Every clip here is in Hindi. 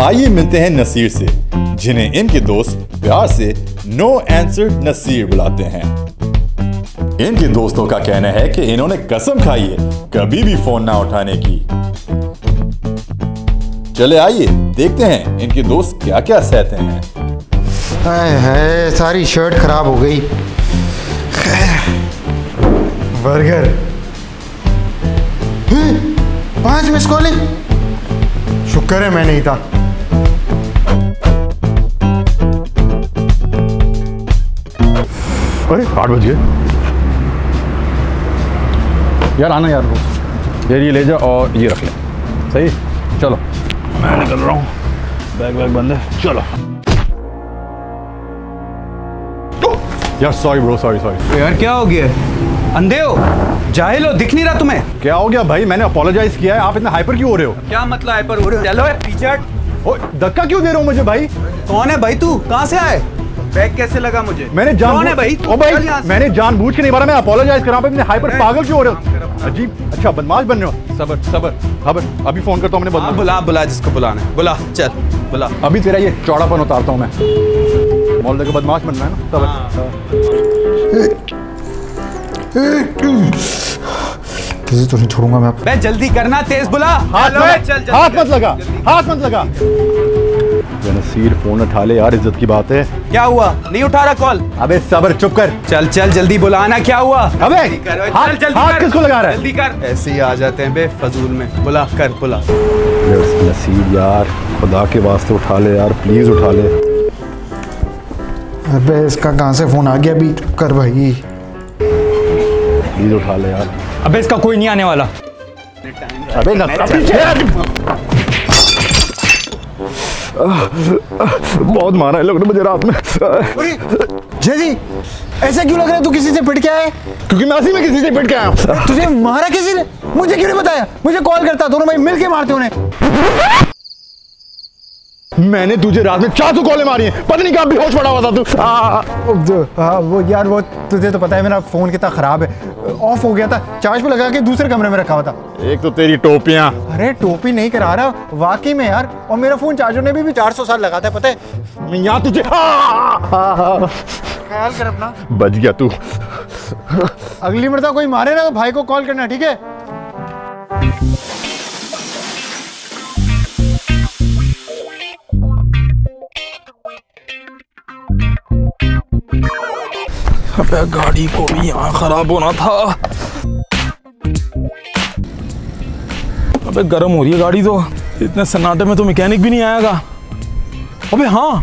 आइए मिलते हैं नसीर से, जिन्हें इनके दोस्त प्यार से नो आंसर नसीर बुलाते हैं। इनके दोस्तों का कहना है कि इन्होंने कसम खाई है, कभी भी फ़ोन ना उठाने की। चले आइए, देखते हैं इनके दोस्त क्या क्या सहते हैं। हाय सारी शर्ट खराब हो गई। बर्गर। पाँच मिस कॉलिंग शुक्र है मैं नहीं था। अरे आठ बज गए। यार आना यार यार ये ले जा और ये रख ले। सही? चलो। मैं निकल रहा हूँ। बैग वैग बंद है। चलो। यार सॉरी ब्रो सॉरी सॉरी यार क्या हो गया? अंधे हो? जाहिल हो? दिख नहीं रहा तुम्हें? क्या हो गया भाई? मैंने अपोलोजाइज किया है। आप इतना हाइपर क्यों हो रहे हो? क्या मतलब हाइपर हो रहे हो? चलो पीछे धक्का क्यों दे रहे हो मुझे भाई? कौन है भाई तू? कहाँ से आए? बैग कैसे लगा मुझे? मैंने जान है भाई? ओ भाई चल। मैंने जानबूझ के नहीं मारा मैं अपोलोजाइज कर रहा हूँ मैं हाइपर पागल क्यों हो रहे हो? अजीब अच्छा बदमाश बन रहे हो? सबर सबर। सबर अभी फ़ोन करता हूँ मैंने हाँ बदमाश बुला बुला जिसको बुलाना है। बुला चल बुला। अभी तेरा ये चौड़ापन उतारता हूँ मैं। मोहल्ले का बदमाश बन रहा है ना? सबर किसी तो नहीं छोड़ूँगा मैं बे जल्दी करना तेज बुला। हाथ चलो, मत चल, जल्दी हाथ मत लगा हाथ मत लगा। नसीर फ़ोन उठा ले यार इज़्ज़त की बात है। क्या हुआ? नहीं उठा रहा कॉल? अबे सबर चुप कर। चल चल जल्दी बुलाना क्या हुआ? अबे हाथ चल जल्दी हाथ कर। किसको लगा रहा है? जल्दी कर। ऐसे ही आ जाते हैं बे फजूल में। बुला कर बुला। नसीर यार खुदा के वास्ते उठा ले यार प्लीज़ उठा ले। अबे इसका कहाँ से फ़ोन आ गया अभी? चुप कर भाई। प्लीज़ उठा ले यार। अबे इसका कोई नहीं आने वाला। अबे बहुत मारा है लोग ने मुझे रात में। जय जी ऐसा क्यों लग रहा है? तू किसी से पिट के आया है? क्योंकि मैं उसी में किसी से पिट के आया तुझे मारा किसी ने? मुझे क्यों नहीं बताया? मुझे कॉल करता दोनों भाई मिलके मारते उन्हें। मैंने तुझे रात में चार सौ कॉलें मारी हैं। पता नहीं कहाँ बेहोश पड़ा हुआ था तू। आ, आ, वो वो यार वो तुझे तो पता है मेरा फ़ोन कितना खराब है। ऑफ़ हो गया था चार्ज पे लगा के दूसरे कमरे में रखा हुआ था। एक तो तेरी टोपियाँ। अरे टोपी नहीं करा रहा वाकई में यार। और मेरा फ़ोन चार्जर ने भी, भी 400 साल लगा था पता है? मैं यहाँ तुझे ख्याल कर अपना। बच गया तू। अगली मरता कोई मारे ना तो भाई को कॉल करना ठीक है? अबे गाड़ी को भी यहाँ खराब होना था। अबे गर्म हो रही है गाड़ी तो। इतने सन्नाटे में तो मैकेनिक भी नहीं आएगा। अबे हाँ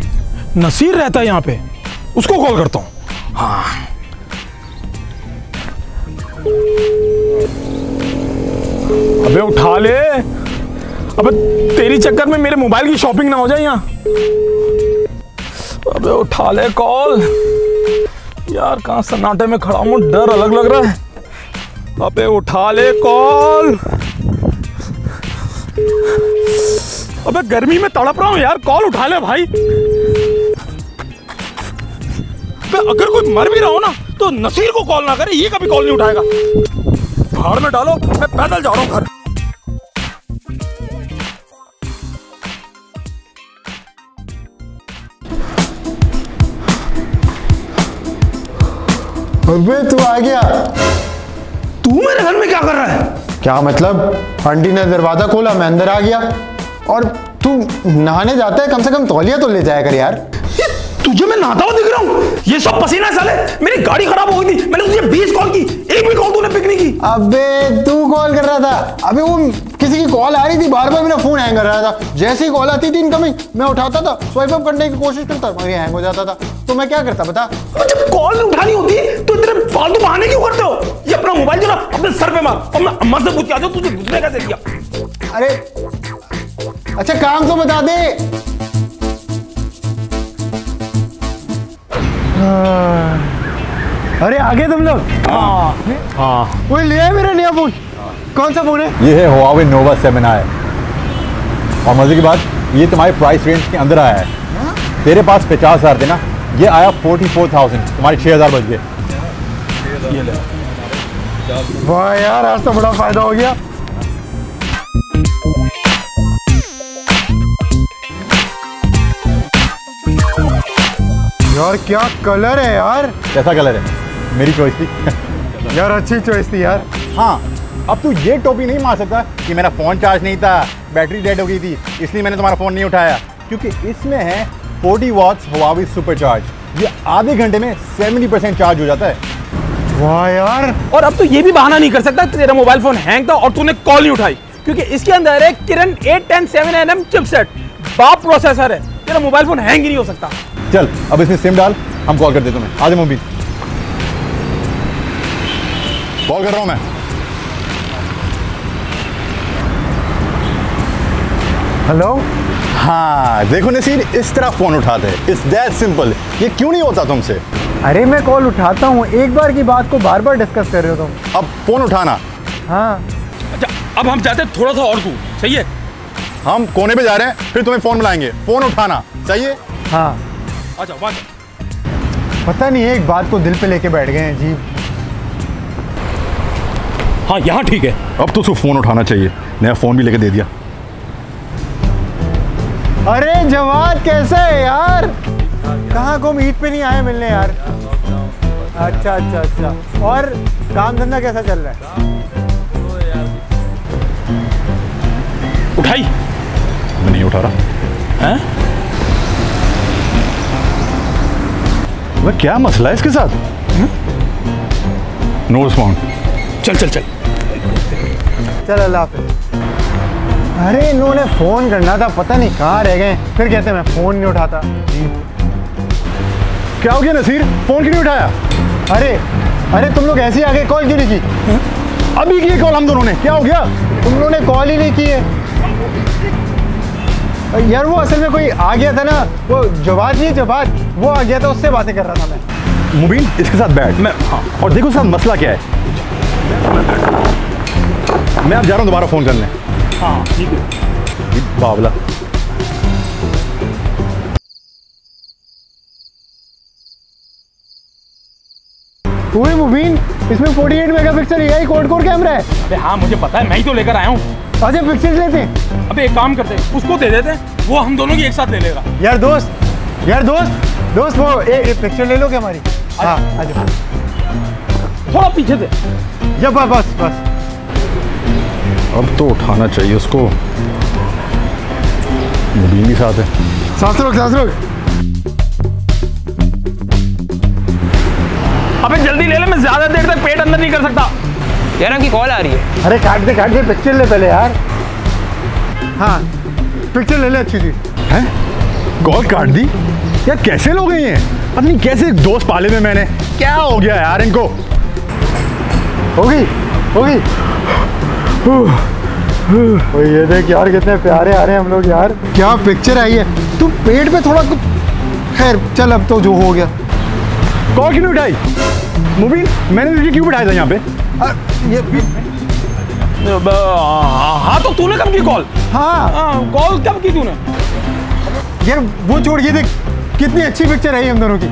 नसीर रहता है यहाँ पे। उसको कॉल करता हूँ। हाँ। अबे उठा ले। अबे तेरी चक्कर में मेरे मोबाइल की शॉपिंग ना हो जाए यहाँ। अबे उठा ले कॉल यार, कहाँ सन्नाटे में खड़ा हूँ? डर अलग लग रहा है। अबे उठा ले कॉल। अबे गर्मी में तड़प रहा हूँ यार, कॉल उठा ले भाई। अगर कोई मर भी रहा हो ना तो नसीर को कॉल ना करे, ये कभी कॉल नहीं उठाएगा। भाड़ में डालो, मैं पैदल जा रहा हूँ घर। अबे तू आ गया। तू मेरे घर में क्या कर रहा है? क्या मतलब? आंटी ने दरवाज़ा खोला मैं अंदर आ गया। और तू नहाने जाता है? कम से कम तौलिया तो ले जाया कर यार। ये तुझे मैं नहाता हुआ दिख रहा हूँ। ये सब पसीना साले। मेरी गाड़ी खराब हो गई थी। मैंने तुझे बीस कॉल की। एक अबे तू कॉल कर रहा था। अबे वो किसी की कॉल आ रही थी बार बार मेरा फ़ोन हैंग कर रहा था। जैसे ही कॉल आती थी इनकमिंग मैं उठाता था स्वाइप अप करने की कोशिश करता मगर हैंग हो जाता था। तो मैं क्या करता बता? जब कॉल उठानी होती तो इतने फालतू बहाने क्यों करते हो? ये अपना मोबाइल जो ना अपने सर पे मार। और मैं अम्मा से पूछ के आ जाऊँ तुझे घुसने कैसे दिया अरे अच्छा काम तो बता दे। अरे आगे तुम लोग। हाँ। लिया है। मेरा नया फ़ोन कौन सा फ़ोन है? ये है हुआवे नोवा सेवन आई और मज़े की बात ये तुम्हारे प्राइस रेंज के अंदर आया है। तेरे पास पचास हज़ार थे ना ये आया फोर्टी फोर थाउज़ेंड तुम्हारे छह हज़ार बच गए। वाह यार आज तो बड़ा फ़ायदा हो गया। यार क्या कलर है यार? कैसा कलर है? मेरी चॉइस थी। यार अच्छी चॉइस थी यार। हाँ अब तू ये टोपी नहीं मार सकता कि मेरा फ़ोन चार्ज नहीं था बैटरी डेड हो गई थी इसलिए मैंने तुम्हारा फ़ोन नहीं उठाया। क्योंकि इसमें है 40 वॉट्स हवावी सुपर चार्ज ये आधे घंटे में 70 परसेंट चार्ज हो जाता है। वाह यार। और अब तो ये भी बहाना नहीं कर सकता तेरा मोबाइल फ़ोन हैंग था और तूने कॉल नहीं उठाई। क्योंकि इसके अंदर है किरण 810 7nm चिपसेट बाप प्रोसेसर है तेरा मोबाइल फ़ोन हैंग ही नहीं हो सकता। चल अब इसमें सिम डाल हम कॉल कर देते तुम्हें। आज मूवी कॉल कर रहा हूँ मैं। हेलो हाँ देखो नसीर इस तरह फ़ोन उठाते हैं। इट्स दैट सिंपल ये क्यों नहीं होता तुमसे? अरे मैं कॉल उठाता हूँ। एक बार की बात को बार बार डिस्कस कर रहे हो तुम। अब फ़ोन उठाना। हाँ। अच्छा अब हम चाहते हैं थोड़ा सा और दूर। सही है? हम कोने पे जा रहे हैं फिर तुम्हें फ़ोन मिलाएँगे फ़ोन उठाना। चाहिए हाँ। अच्छा पता नहीं है एक बात को दिल पे लेके बैठ गए हैं जी हाँ यहाँ ठीक है। अब तो उसको फ़ोन उठाना चाहिए। नया फ़ोन भी लेके दे दिया। अरे जवाद कैसे है यार? कहाँ को ईद पे नहीं आए मिलने यार? अच्छा अच्छा अच्छा। और काम धंधा कैसा चल रहा है? उठाई। मैं नहीं उठा रहा। हैं? वह क्या मसला है इसके साथ? नो रिस्पॉन्ड चल चल चल। चल अल्लाह हाफिज। अरे इन्होंने फ़ोन करना था पता नहीं कहाँ रह गए। फिर कहते मैं फ़ोन नहीं उठाता। क्या हो गया नसीर? फ़ोन क्यों नहीं उठाया? अरे अरे तुम लोग ऐसे ही आगे कॉल क्यों नहीं की? अभी की कॉल हम दोनों ने। क्या हो गया? तुम लोगों ने कॉल ही नहीं की है यार वो असल में कोई आ गया था ना वो जवाद नहीं जवाद वो आ गया था उससे बातें कर रहा था मैं। मुबीन इसके साथ बैठ। मैं हाँ। और देखो साथ मसला क्या है। मैं अब जा रहा हूँ दोबारा फ़ोन करने। हाँ ठीक है। बावला। मुबीन इसमें 48 megapixel AI quad quad camera है। हाँ मुझे पता है मैं ही तो लेकर आया हूँ। अच्छा पिक्चर्स लेते हैं। अबे एक काम करते हैं उसको दे देते हैं वो हम दोनों की एक साथ ले लेगा। यार दोस्त यार दोस्त दोस्त वो एक एक पिक्चर ले लोगे हमारी? हाँ आ थोड़ा पीछे से। या बस बस बस। अब तो उठाना चाहिए उसको। मुबीन भी साथ है। सांस रोक सांस रोक अबे जल्दी ले ले मैं ज़्यादा देर तक पेट अंदर नहीं कर सकता। यार आपकी कॉल आ रही है। अरे काट दे काट दे पिक्चर ले पहले यार। हाँ पिक्चर ले ले अच्छी सी। हैं? कॉल काट दी? यार कैसे लोग हैं ये? अपनी कैसे दोस्त पाले में मैंने। क्या हो गया यार इनको? होगी होगी। ये देख यार कितने प्यारे आ रहे हैं हम लोग यार। क्या पिक्चर आई है तू पेट पे थोड़ा कुछ खैर चल अब तो जो हो गया। कॉल क्यों नहीं उठाई? मुबीन मैंने तुझे क्यों बिठाया था यहाँ पे? ये हाँ तो तूने कब की कॉल हाँ। हाँ कॉल कब की तूने? यार वो छोड़ ये देख कितनी अच्छी पिक्चर आई हम दोनों की।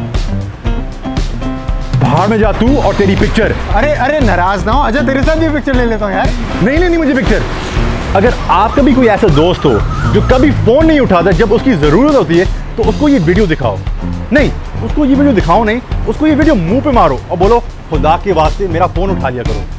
बाहर में जा तू और तेरी पिक्चर अरे अरे नाराज़ ना हो। अच्छा तेरे साथ भी पिक्चर ले लेता हूँ यार। नहीं लेनी मुझे पिक्चर अगर आपका भी कोई ऐसा दोस्त हो जो कभी फ़ोन नहीं उठाता जब उसकी ज़रूरत होती है तो उसको ये वीडियो दिखाओ। नहीं, उसको ये वीडियो दिखाओ नहीं, उसको ये वीडियो मुँह पे मारो और बोलो, खुदा के वास्ते मेरा फ़ोन उठा लिया करो।